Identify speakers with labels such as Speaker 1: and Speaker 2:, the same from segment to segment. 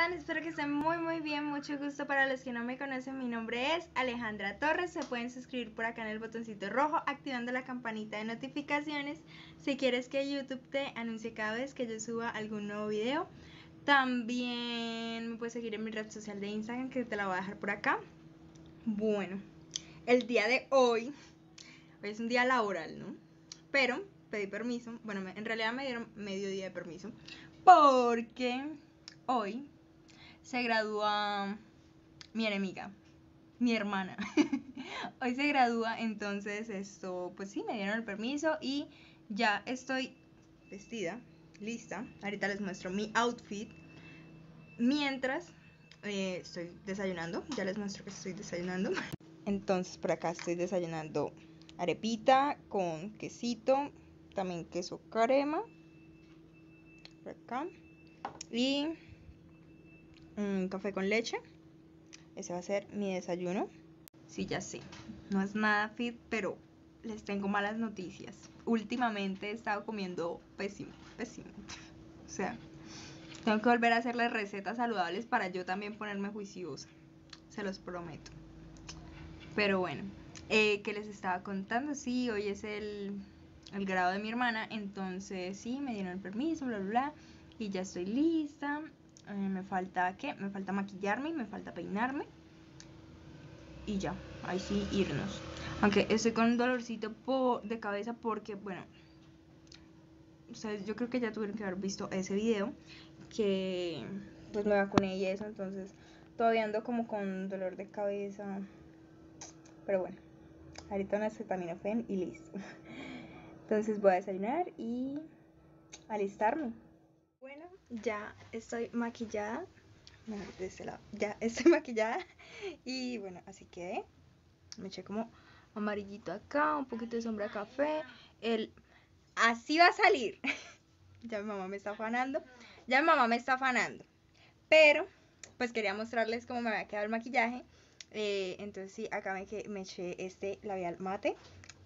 Speaker 1: Espero que estén muy muy bien, mucho gusto para los que no me conocen, mi nombre es Alejandra Torres, se pueden suscribir por acá en el botoncito rojo activando la campanita de notificaciones si quieres que YouTube te anuncie cada vez que yo suba algún nuevo video. También me puedes seguir en mi red social de Instagram que te la voy a dejar por acá. Bueno, el día de hoy, hoy es un día laboral, ¿no? Pero pedí permiso, bueno, en realidad me dieron medio día de permiso porque hoy se gradúa mi enemiga, mi hermana. hoy se gradúa, entonces esto, pues sí, me dieron el permiso y ya estoy vestida, lista. Ahorita les muestro mi outfit. Mientras eh, estoy desayunando, ya les muestro que estoy desayunando. Entonces por acá estoy desayunando arepita con quesito, también queso crema. Por acá. Y un café con leche. Ese va a ser mi desayuno. Sí, ya sé. No es nada fit, pero les tengo malas noticias. Últimamente he estado comiendo pésimo, pésimo. O sea, tengo que volver a hacerle recetas saludables para yo también ponerme juiciosa. Se los prometo. Pero bueno, eh, que les estaba contando, sí, hoy es el, el grado de mi hermana, entonces sí, me dieron el permiso, bla, bla, bla, y ya estoy lista. Eh, me falta, ¿qué? Me falta maquillarme, me falta peinarme. Y ya, ahí sí, irnos. Aunque estoy con un dolorcito de cabeza porque, bueno, ustedes yo creo que ya tuvieron que haber visto ese video que pues me vacuné y eso, entonces todavía ando como con dolor de cabeza. Pero bueno, ahorita una acetaminofén y listo. Entonces voy a desayunar y alistarme ya estoy maquillada. de este lado. Ya estoy maquillada. Y bueno, así que me eché como amarillito acá, un poquito de sombra café. El así va a salir. ya mi mamá me está afanando. Ya mi mamá me está afanando. Pero, pues quería mostrarles cómo me había quedado el maquillaje. Eh, entonces sí, acá me, me eché este labial mate.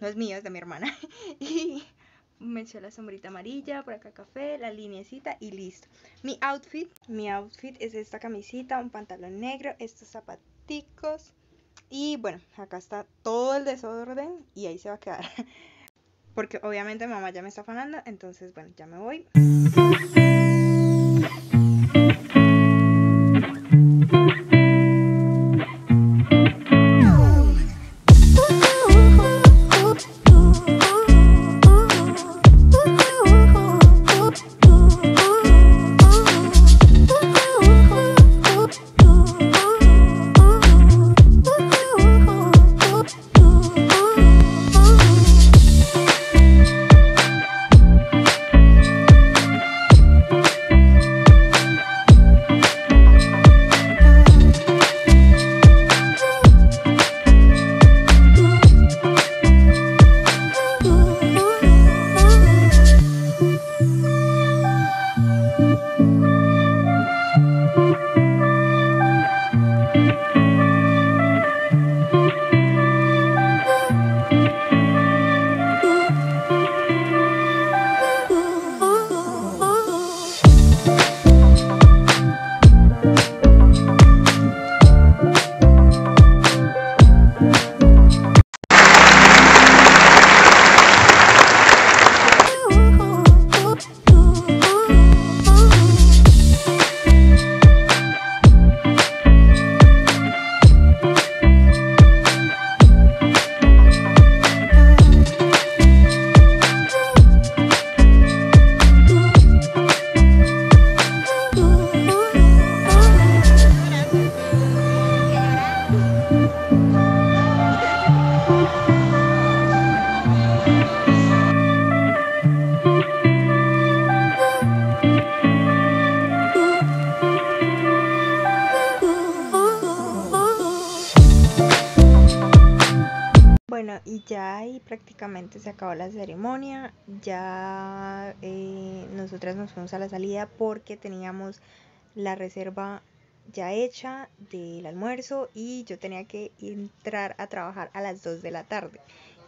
Speaker 1: No es mío, es de mi hermana. y me la sombrita amarilla, por acá café, la linecita y listo. Mi outfit, mi outfit es esta camisita, un pantalón negro, estos zapaticos y bueno, acá está todo el desorden y ahí se va a quedar. Porque obviamente mamá ya me está afanando, entonces bueno, ya me voy. Bueno, y ya ahí prácticamente se acabó la ceremonia. Ya eh, nosotras nos fuimos a la salida porque teníamos la reserva ya hecha del almuerzo y yo tenía que entrar a trabajar a las 2 de la tarde.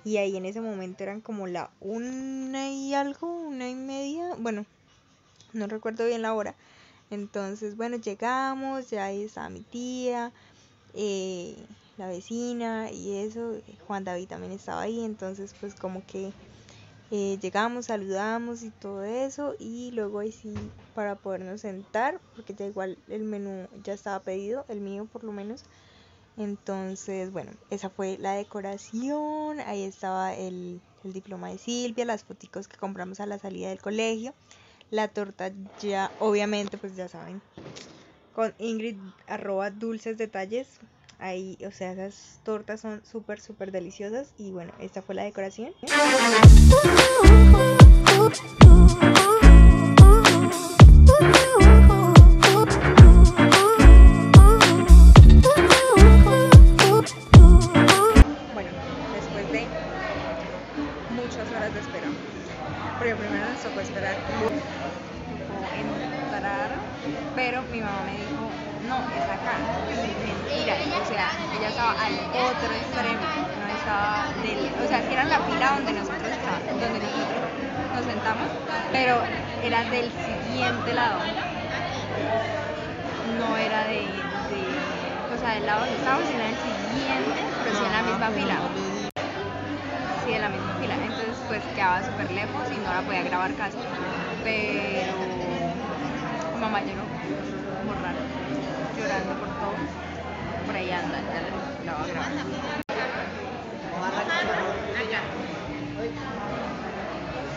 Speaker 1: Y ahí en ese momento eran como la una y algo, una y media, bueno, no recuerdo bien la hora. Entonces, bueno, llegamos, ya ahí estaba mi tía, eh, la vecina y eso, Juan David también estaba ahí, entonces pues como que eh, llegamos, saludamos y todo eso y luego ahí sí para podernos sentar, porque ya igual el menú ya estaba pedido, el mío por lo menos. Entonces, bueno, esa fue la decoración, ahí estaba el, el diploma de Silvia, las fotos que compramos a la salida del colegio, la torta ya, obviamente, pues ya saben, con Ingrid arroba dulces detalles, ahí, o sea, esas tortas son súper, súper deliciosas y bueno, esta fue la decoración. o sea, ella estaba al otro extremo, no estaba del, o sea, sí era la fila donde nosotros estábamos, donde nosotros nos sentamos, pero era del siguiente lado. No era de, o sea, del lado donde estábamos, sino del siguiente, pero sí en la misma fila. Sí, en la misma fila. Entonces, pues quedaba súper lejos y no la podía grabar casi. Pero mamá llegó como raro, llorando por todo. Por ahí anda, la voy a grabar.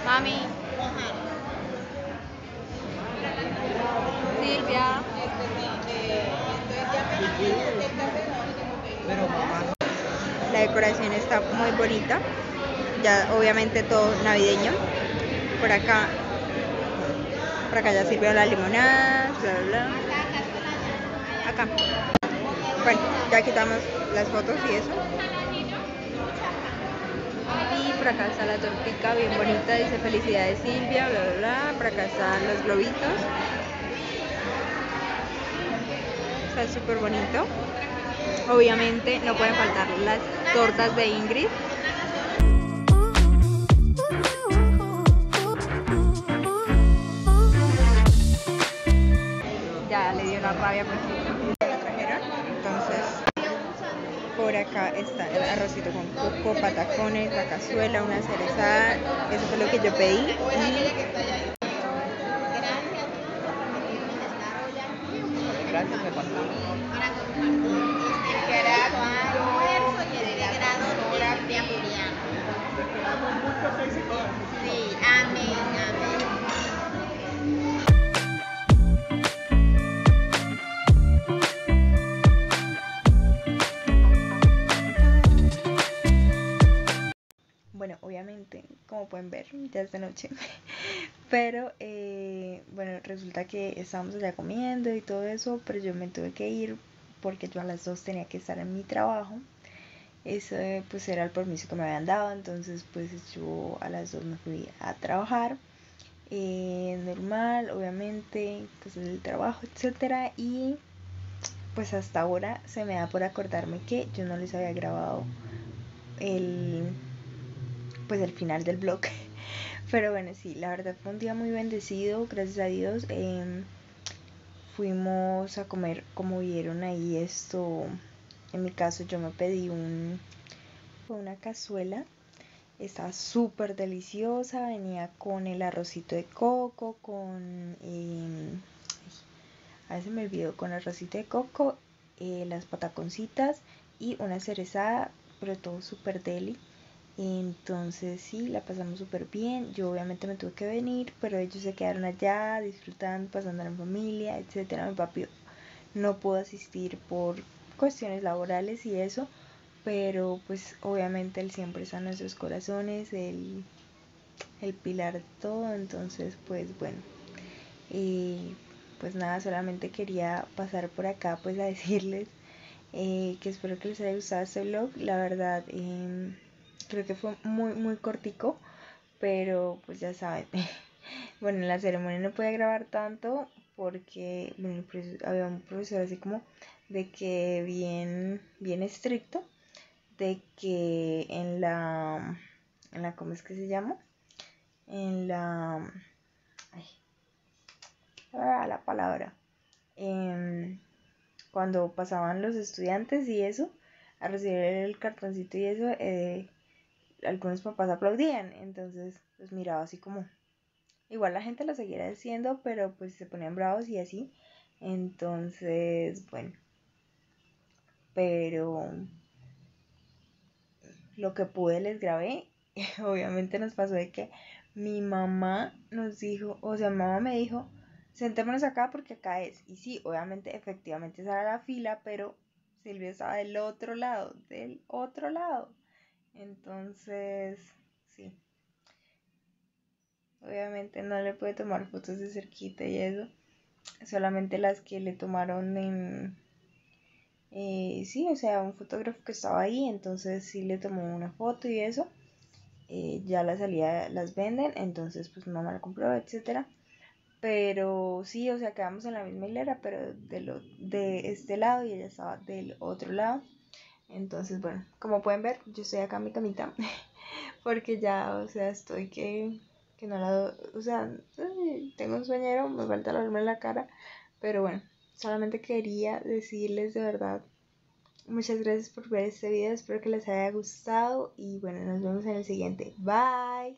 Speaker 1: Mami. Silvia. La decoración está muy bonita. Ya obviamente todo navideño. Por acá. Por acá ya sirvió la limonada. Bla bla bla. Acá. Bueno, ya quitamos las fotos y eso. Y por acá está la tortica bien bonita, dice felicidades Silvia, bla bla bla. Por acá están los globitos. Está súper bonito. Obviamente no pueden faltar las tortas de Ingrid. Ya le dio la rabia porque la trajeron. Entonces, por acá está el arrocito con coco, patacones, la cazuela, una cereza. Eso fue lo que yo pedí. Y
Speaker 2: Gracias,
Speaker 1: como pueden ver, ya es de noche. Pero, eh, bueno, resulta que estábamos allá comiendo y todo eso, pero yo me tuve que ir porque yo a las dos tenía que estar en mi trabajo. Ese pues era el permiso que me habían dado, entonces pues yo a las dos me fui a trabajar. eh, normal, obviamente, pues el trabajo, etcétera. Y pues hasta ahora se me da por acordarme que yo no les había grabado el pues el final del blog. Pero bueno, sí, la verdad fue un día muy bendecido, gracias a Dios. Em, fuimos a comer, como vieron ahí esto, en mi caso yo me pedí un, una cazuela, estaba súper deliciosa, venía con el arrocito de coco, con, em, a veces me olvido, con arrocito de coco, eh, las pataconcitas y una cerezada, pero todo súper deli. Entonces sí, la pasamos súper bien. Yo obviamente me tuve que venir, pero ellos se quedaron allá disfrutando, pasando en familia, etcétera. Mi papi no pudo asistir por cuestiones laborales y eso, pero pues obviamente él siempre está en nuestros corazones, el, el pilar de todo. Entonces pues bueno, y pues nada, solamente quería pasar por acá pues a decirles eh, que espero que les haya gustado este vlog. La verdad, em, creo que fue muy, muy cortico, pero pues ya saben. bueno, en la ceremonia no podía grabar tanto porque bueno, había un profesor así como de que bien, bien estricto, de que en la, en la, ¿cómo es que se llama? En la, ah, la palabra, em, cuando pasaban los estudiantes y eso, a recibir el cartoncito y eso, eh, algunos papás aplaudían, entonces pues miraba así como, igual la gente lo seguía diciendo, pero pues se ponían bravos y así, entonces bueno, pero lo que pude les grabé, obviamente nos pasó de que mi mamá nos dijo, o sea, mamá me dijo, sentémonos acá porque acá es. Y sí, obviamente, efectivamente esa era la fila, pero Silvia estaba del otro lado, del otro lado. Entonces, sí. Obviamente no le puede tomar fotos de cerquita y eso. Solamente las que le tomaron en... Eh, sí, o sea, un fotógrafo que estaba ahí, entonces sí le tomó una foto y eso. Eh, ya la salida las venden, entonces pues mi mamá la compró, etcétera. Pero sí, o sea, quedamos en la misma hilera, pero de, lo, de este lado y ella estaba del otro lado. Entonces, bueno, como pueden ver, yo estoy acá en mi camita, porque ya, o sea, estoy que, que no la... O sea, tengo un sueñero, me falta dormir en la cara, pero bueno, solamente quería decirles de verdad Muchas gracias por ver este video, espero que les haya gustado y bueno, nos vemos en el siguiente. Bye.